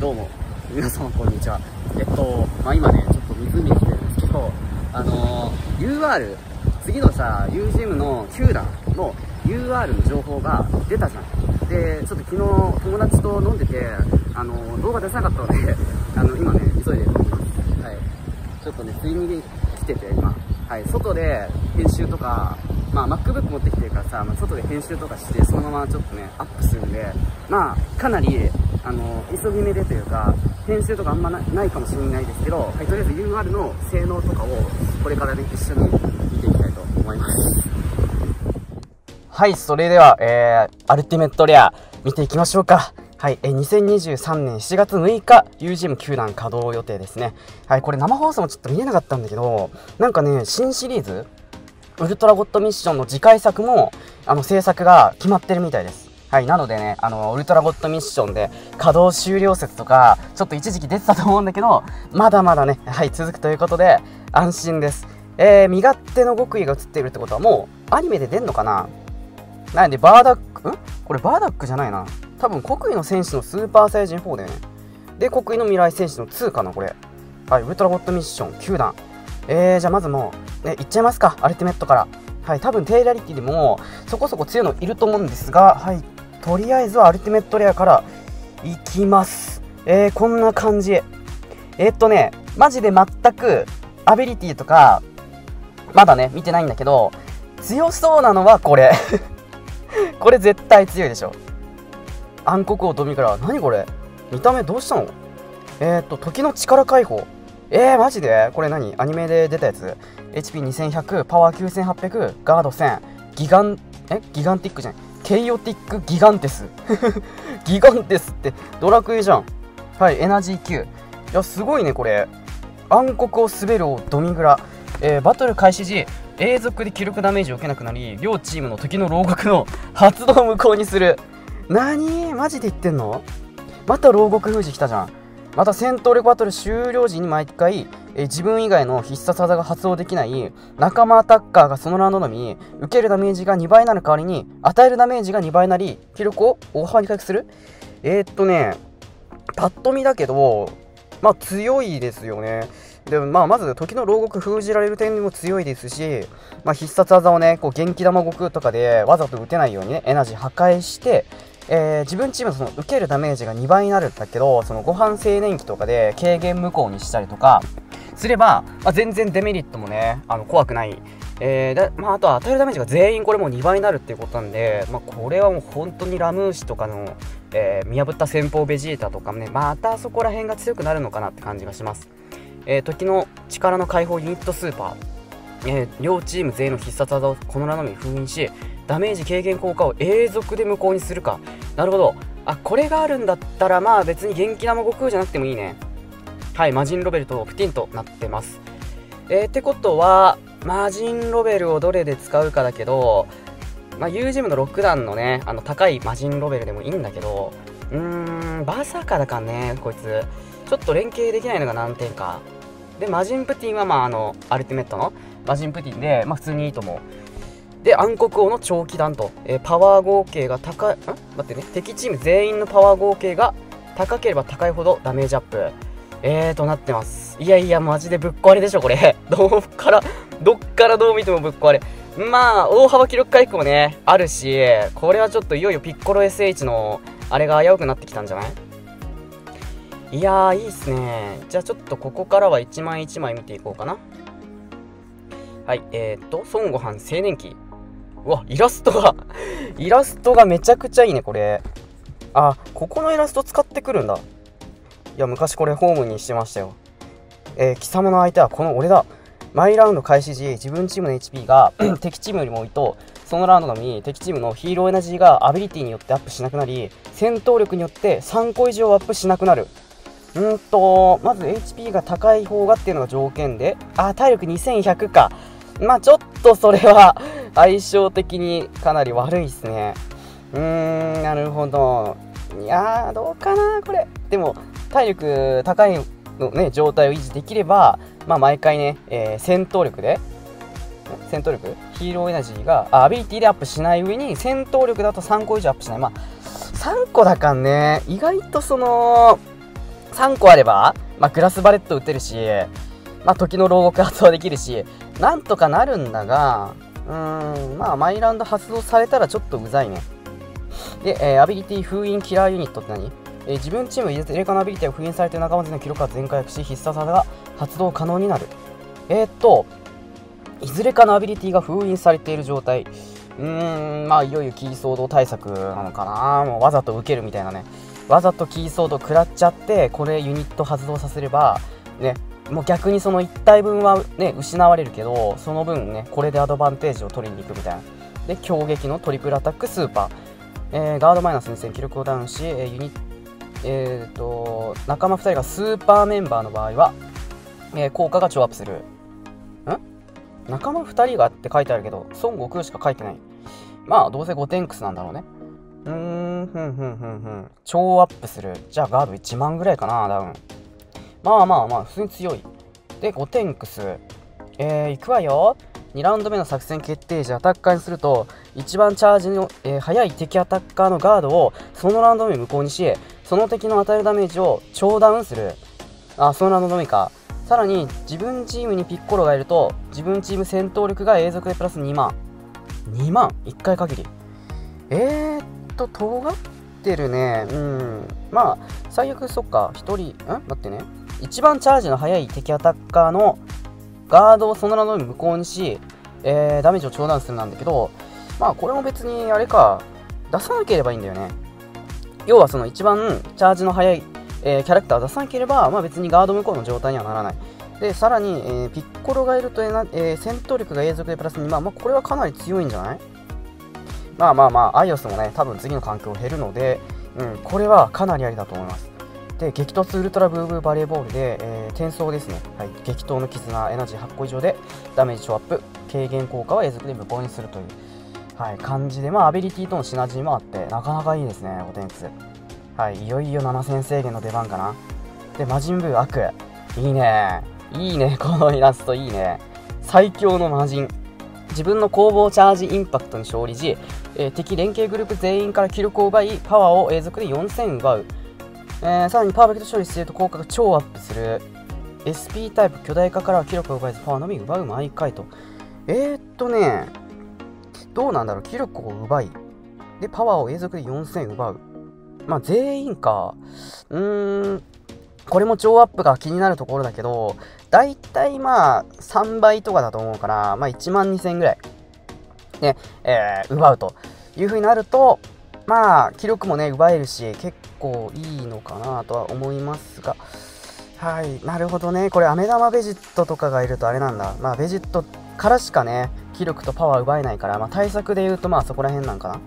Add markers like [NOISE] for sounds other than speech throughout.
どうも、皆様こんにちは。えっと、まあ、今ね、ちょっと湖に来てるんですけど、あのー、UR、次のさ、U ジムの球団の UR の情報が出たじゃん。で、ちょっと昨日友達と飲んでて、あのー、動画出せなかったので、[LAUGHS] あの、今ね、急いでると思います。はい。ちょっとね、ついに来てて、今。はい、外で編集とか、まあ、MacBook 持ってきてるからさ、まあ、外で編集とかして、そのままちょっとね、アップするんで、まあ、かなり、あの、急ぎ目でというか、編集とかあんまないかもしれないですけど、はい、とりあえず UR の性能とかを、これからね、一緒に見ていきたいと思います。はい、それでは、えー、アルティメットレア、見ていきましょうか。はい、え2023年7月6日、UGM 球団稼働予定ですね。はい、これ生放送もちょっと見えなかったんだけど、なんかね、新シリーズ、ウルトラゴッドミッションの次回作も、あの、制作が決まってるみたいです。はい、なのでね、あの、ウルトラゴッドミッションで稼働終了説とか、ちょっと一時期出てたと思うんだけど、まだまだね、はい、続くということで、安心です。えー、身勝手の極意が映っているってことはもう、アニメで出んのかな？なんで、バーダック、ん？これバーダックじゃないな。多分、国威の戦士のスーパーサイジン4だよね。で、国威の未来戦士の2かな、これ。はい、ウルトラゴッドミッション9段。えー、じゃあまずもう、ね、いっちゃいますか、アルティメットから。はい、多分テイラリティでもそこそこ強いのいると思うんですが、はい、とりあえずはアルティメットレアからいきます。えー、こんな感じ。えー、っとね、マジで全くアビリティとか、まだね、見てないんだけど、強そうなのはこれ。[LAUGHS] これ絶対強いでしょ。暗黒王ドミから、何これ？見た目どうしたの？えー、っと、時の力解放。えー、マジで？これ何？アニメで出たやつ ?HP2100、パワー9800、ガード1000、ギガン、え？ギガンティックじゃん。ケイオティックギガンテス。[LAUGHS] ギガンテスってドラクエじゃん。はい、エナジー9。いや、すごいね、これ。暗黒を滑るをドミグラ。えー、バトル開始時、永続で記録ダメージを受けなくなり、両チームの時の牢獄の [LAUGHS] 発動を無効にする。なにマジで言ってんの？また牢獄封じ来たじゃん。また戦闘力バトル終了時に毎回、え自分以外の必殺技が発動できない仲間アタッカーがそのラウンドのみ受けるダメージが2倍になる代わりに与えるダメージが2倍なり記録を大幅に回復する。えー、っとねパッと見だけどまあ強いですよね。でまあ、まず時の牢獄封じられる点にも強いですし、まあ、必殺技をねこう元気玉獄とかでわざと打てないようにねエナジー破壊してえー、自分チームのその受けるダメージが2倍になるんだけどそのご飯青年期とかで軽減無効にしたりとかすれば、まあ、全然デメリットもねあの怖くない、えーまあ、あとは与えるダメージが全員これもう2倍になるっていうことなんで、まあ、これはもう本当にラムーシとかの、えー、見破った先方ベジータとかもねまたそこら辺が強くなるのかなって感じがします、えー、時の力の解放ユニットスーパー。え、両チーム全員の必殺技をこのラノミに封印しダメージ軽減効果を永続で無効にするか。なるほど。あこれがあるんだったらまあ別に元気な悟空じゃなくてもいいね。はいマジンロベルとプティンとなってます。えー、ってことはマジンロベルをどれで使うかだけどまあ U ジムの6段のねあの高いマジンロベルでもいいんだけどうーんバーサーカーだからねこいつ。ちょっと連携できないのが難点か。でマジンプティンはまああのアルティメットの？マジンプティンで、まあ、普通にいいと思う。で、暗黒王の長期弾と、えー、パワー合計が高い、ん？待ってね、敵チーム全員のパワー合計が高ければ高いほどダメージアップ。えーとなってます。いやいや、マジでぶっ壊れでしょ、これ。[LAUGHS] どっから、どっからどう見てもぶっ壊れ。まあ、大幅記録回復もね、あるし、これはちょっといよいよピッコロ SH の、あれが危うくなってきたんじゃない？いやー、いいっすね。じゃあちょっとここからは1枚1枚見ていこうかな。はい、えー、っと、孫悟飯青年期。うわ、イラストがイラストがめちゃくちゃいいね、これ。あ、ここのイラスト使ってくるんだ。いや、昔これホームにしてましたよ。えー、貴様の相手はこの俺だ。毎ラウンド開始時、自分チームの HP が [CLEARS THROAT] 敵チームよりも多いと、そのラウンドのみ敵チームのヒーローエナジーがアビリティによってアップしなくなり、戦闘力によって3個以上アップしなくなる。うんと、まず HP が高い方がっていうのが条件で、あ、体力2100か。まあちょっとそれは [LAUGHS] 相性的にかなり悪いですね。うーん、なるほど。いやー、どうかな、これ。でも、体力高いのね、状態を維持できれば、まあ毎回ね、えー、戦闘力で、戦闘力？ヒーローエナジーがアビリティでアップしない上に戦闘力だと3個以上アップしない。まあ3個だからね意外とその3個あれば、まあ、グラスバレット打てるし、まあ、時の牢獄発動できるし、なんとかなるんだが、うーん、まあ、マイランド発動されたらちょっとうざいね。で、えー、アビリティ封印キラーユニットって何？えー、自分チーム入れかのアビリティを封印されている仲間勢の記録は全回復し、必殺技が発動可能になる。えー、っと、いずれかのアビリティが封印されている状態。うーん、まあ、いよいよキーソード対策なのかな。もうわざと受けるみたいなね。わざとキーソード食らっちゃって、これユニット発動させれば、ね、もう逆にその1体分はね、失われるけど、その分ね、これでアドバンテージを取りに行くみたいな。で、強撃のトリプルアタックスーパー。えー、ガードマイナス2戦記録をダウンし、えー、ユニえーと、仲間2人がスーパーメンバーの場合は、えー、効果が超アップする。ん？仲間2人がって書いてあるけど、孫悟空しか書いてない。まあ、どうせ5テンクスなんだろうね。うーん、ふんふんふんふん。超アップする。じゃあガード1万ぐらいかな、ダウン。まあまあまあ、普通に強い。で、5テンクス。えー、いくわよ。2ラウンド目の作戦決定時アタッカーにすると一番チャージの、えー、速い敵アタッカーのガードをそのラウンド目無効にしその敵の与えるダメージを超ダウンする。あそのラウンドのみか。さらに自分チームにピッコロがいると自分チーム戦闘力が永続でプラス2万。2万？1回限り。えー、っと尖ってるね。うん。まあ最悪そっか。1人ん待ってね。一番チャージの速い敵アタッカーのガードをその名の無効にし、えー、ダメージを長弾するなんだけど、まあこれも別にあれか、出さなければいいんだよね。要はその一番チャージの速い、えー、キャラクターを出さなければ、まあ別にガード無効の状態にはならない。で、さらに、えー、ピッコロがいると、えな、えー、戦闘力が永続でプラス2万、まあこれはかなり強いんじゃない？まあまあまあ、アイオスもね、多分次の環境減るので、うん、これはかなりありだと思います。で激突ウルトラブーブーバレーボールで、えー、転送ですね、はい、激闘の絆エナジー8個以上でダメージ超アップ軽減効果は永続で無効にするという、はい、感じで、まあ、アビリティとのシナジーもあってなかなかいいですねお天気はいいよいよ7000制限の出番かな。で魔人ブー悪。いいね。いいね [LAUGHS] このイラストいいね。最強の魔人。自分の攻防チャージインパクトに勝利し、えー、敵連携グループ全員から記録を奪いパワーを永続で4000奪う。えー、さらにパーフェクト処理すると効果が超アップする。SP タイプ巨大化からは記録を奪えずパワーのみ奪う毎回と。えー、っとねどうなんだろう？記録を奪いでパワーを永続で4000奪う。まあ全員か。うーん。これも超アップが気になるところだけどだいたいまあ3倍とかだと思うからまあ1万2000ぐらいね、えー、奪うという風になるとまあ記録もね奪えるし結構いいのかなとは思いますが。はい。なるほどね。これ飴玉ベジットとかがいるとあれなんだ。まあベジットからしかね気力とパワー奪えないから、まあ、対策で言うとまあそこら辺なんかな。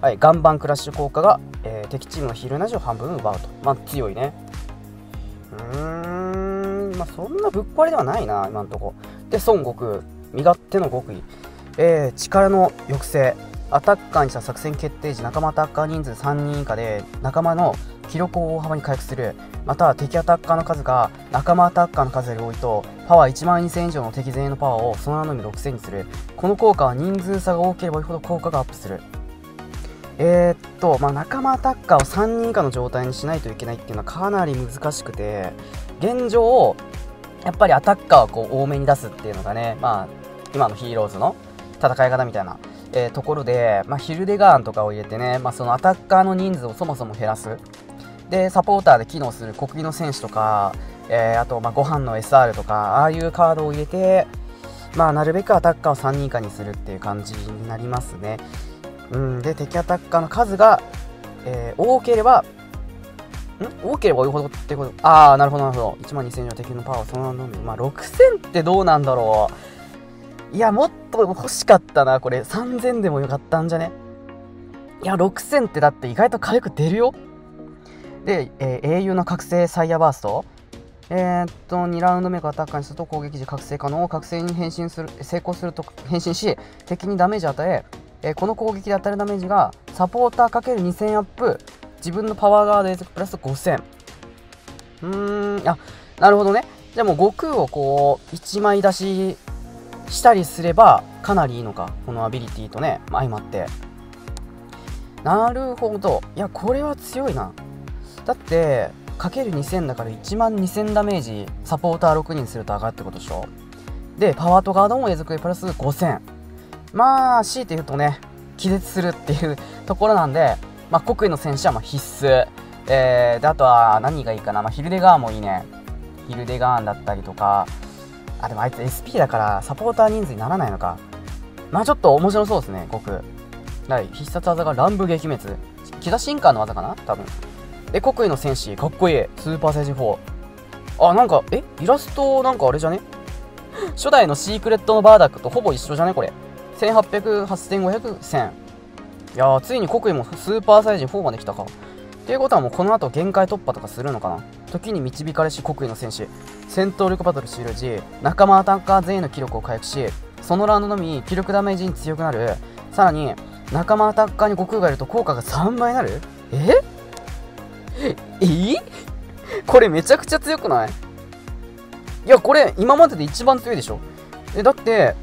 はい岩盤クラッシュ効果が、えー、敵チームのヒルナジを半分奪うと。まあ強いね。うーんまあそんなぶっ壊れではないな今んとこ。で孫悟空。身勝手の極意。えー、力の抑制。アタッカーにした作戦決定時仲間アタッカー人数3人以下で仲間の記録を大幅に回復する。または敵アタッカーの数が仲間アタッカーの数より多いとパワー1万2000以上の敵全員のパワーをその名のみ6000にするこの効果は人数差が多ければ多いほど効果がアップするえー、っと、まあ、仲間アタッカーを3人以下の状態にしないといけないっていうのはかなり難しくて現状やっぱりアタッカーをこう多めに出すっていうのがね、まあ、今のヒーローズの戦い方みたいなえー、ところで、まあ、ヒルデガーンとかを入れてね、まあ、そのアタッカーの人数をそもそも減らす。で、サポーターで機能する国技の選手とか、えー、あと、まあ、ご飯の SR とか、ああいうカードを入れて、まあ、なるべくアタッカーを3人以下にするっていう感じになりますね。うん、で、敵アタッカーの数が、えー、多ければ、ん？多ければ多いほどってこと？ああ、なるほど、なるほど。1万2000以上敵のパワーをそのまま飲む。まあ、6000ってどうなんだろう。いや、もっと欲しかったな、これ。3000でもよかったんじゃね？いや、6000ってだって意外と火力出るよ。で、えー、英雄の覚醒サイヤバースト。えー、っと、2ラウンド目がアタッカーにすると攻撃時覚醒可能。覚醒に変身する、成功すると変身し、敵にダメージを与え、えー、この攻撃で当たるダメージがサポーター ×2000 アップ、自分のパワーガードプラス5000。うーん、あ、なるほどね。じゃあも悟空をこう、1枚出ししたりすればかなりいいのかこのアビリティとね相まってなるほどいやこれは強いなだって2000だから1万2000ダメージサポーター6人すると上がるってことでしょ？でパワーとガードも永続プラス5000まあ強いて言うとね気絶するっていうところなんで、まあ、国威の選手はま必須。えー、であとは何がいいかな、まあ、ヒルデガーンもいいね。ヒルデガーンだったりとか。あでもあいつ SP だからサポーター人数にならないのか。まあちょっと面白そうですね国はい必殺技が乱舞撃滅。木田進化の技かな？多分。で国威の戦士かっこいい。スーパーセージ4あなんかえ？イラストなんかあれじゃね？初代のシークレットのバーダックとほぼ一緒じゃね？これ。1800、8500、1000いやーついに国威もスーパーサイジ4まで来たか。っていうことはもうこの後限界突破とかするのかな？時に導かれし国威の戦士。戦闘力バトル終了時仲間アタッカー全員の気力を回復しそのラウンドのみ気力ダメージに強くなる。さらに仲間アタッカーに悟空がいると効果が3倍になる？え？[LAUGHS] えこれめちゃくちゃ強くない？いやこれ今までで一番強いでしょ。えだって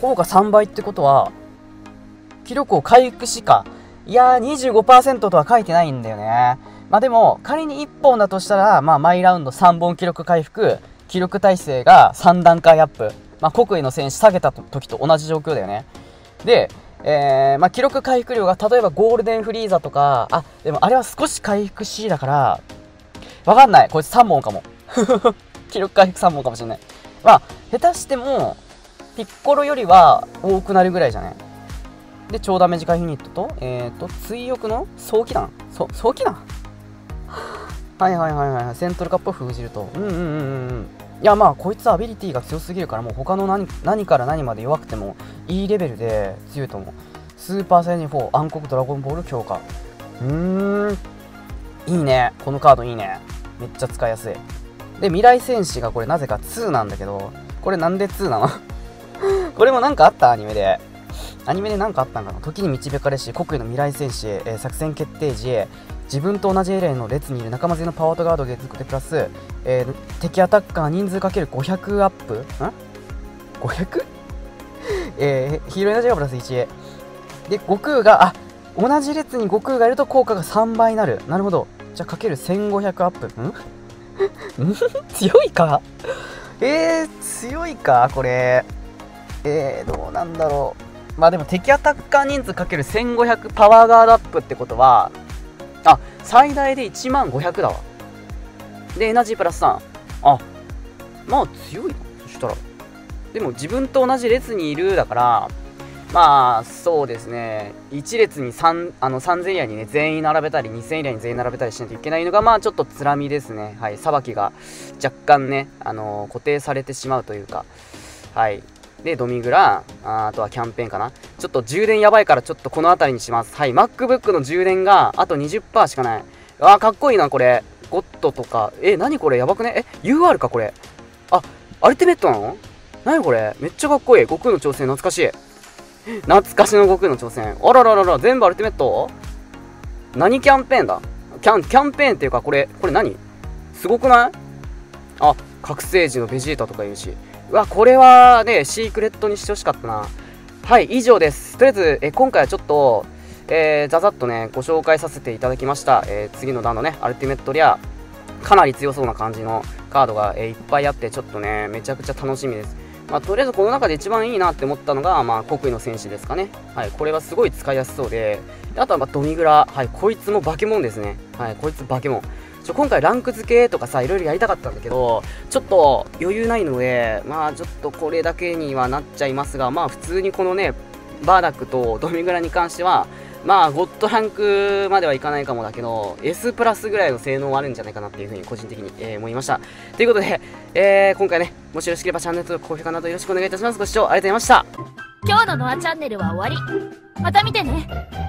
効果3倍ってことは気力を回復しかいやー25%とは書いてないんだよね。まあでも仮に1本だとしたら、まあ、毎ラウンド3本記録回復記録耐性が3段階アップ、まあ、国威の選手下げた時と同じ状況だよね。でえー、まあ、記録回復量が例えばゴールデンフリーザとか、あ、でもあれは少し回復 C だから、わかんない。こいつ3本かも。[LAUGHS] 記録回復3本かもしれない。まあ、下手しても、ピッコロよりは多くなるぐらいじゃね。で、超ダメージ回復ユニットと、えっ、ー、と、追憶の早期弾そ早期弾？[SIGHS] はいはいはいはい。セントルカップを封じると。うんうんうんうん。いやまあこいつアビリティが強すぎるからもう他の何から何まで弱くてもいいレベルで強いと思う。スーパーサイニ4暗黒ドラゴンボール強化。うーん。いいね。このカードいいね。めっちゃ使いやすい。で未来戦士がこれなぜか2なんだけどこれなんで2なの？[LAUGHS] これもなんかあったアニメで。アニメで何かあったんかな？時に導かれし国威の未来戦士、えー、作戦決定時自分と同じエレンの列にいる仲間勢のパワーとガードでプラス、えー、敵アタッカー人数かける500アップ？ん ?500? [LAUGHS] えー、ヒーローエナジーがプラス1で悟空があ同じ列に悟空がいると効果が3倍になる。なるほど。じゃあかける1500アップ。ん？[LAUGHS] 強いか？えー、強いか？これ。えー、どうなんだろう。まあでも敵アタッカー人数かける1500パワーガードアップってことはあ、最大で1万500だわ。で、エナジープラス3。あ、まあ強いな。そしたら。でも自分と同じ列にいるだから、まあそうですね、1列に3あの3000エリアにね全員並べたり、2000エリアに全員並べたりしないといけないのが、まあちょっとつらみですね、はい、さばきが若干ね、あのー、固定されてしまうというか、はい、で、ドミグラ、あとはキャンペーンかな。ちょっと充電やばいからちょっとこの辺りにします。はい、MacBook の充電があと20%しかない。あー、かっこいいな、これ。ゴッドとか。え、何これ？やばくね？え、UR か、これ。あ、アルティメットなの？何これ？めっちゃかっこいい。悟空の挑戦、懐かしい。懐かしの悟空の挑戦。あらららら、全部アルティメット？何キャンペーンだ？キャン、キャンペーンっていうか、これ、これ何？すごくない？あ、覚醒時のベジータとか言うし。わ、これはね、シークレットにしてほしかったな。はい、以上です。とりあえず、え今回はちょっと、えー、ざざっとね、ご紹介させていただきました。えー、次の段のね、アルティメットリア、かなり強そうな感じのカードが、えー、いっぱいあって、ちょっとね、めちゃくちゃ楽しみです。まあ、とりあえずこの中で一番いいなって思ったのが、まあ、国威の戦士ですかね。はい、これはすごい使いやすそうで、であとは、まドミグラ。はい、こいつも化け物ですね。はい、こいつ化け物。ちょ今回ランク付けとかさいろいろやりたかったんだけどちょっと余裕ないのでまあちょっとこれだけにはなっちゃいますがまあ普通にこのねバーダックとドミグラに関してはまあゴッドランクまではいかないかもだけど S プラスぐらいの性能はあるんじゃないかなっていうふうに個人的に、えー、思いました。ということで、えー、今回ねもしよろしければチャンネル登録高評価などよろしくお願いいたします。ご視聴ありがとうございました。今日のノアチャンネルは終わり。また見てね